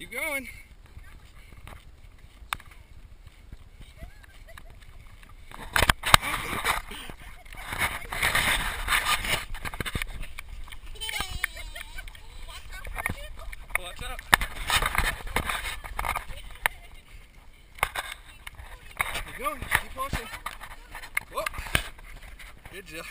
Keep going. Keep going. Keep pushing. Whoa. Good job.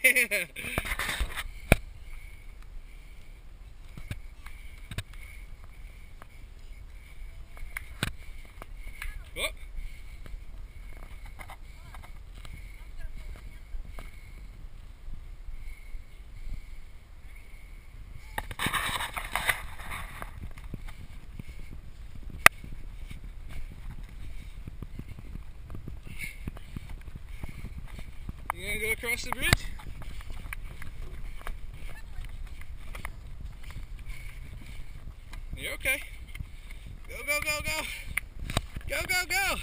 You gonna go across the bridge? You okay? Go, go, go, go! Go, go, go!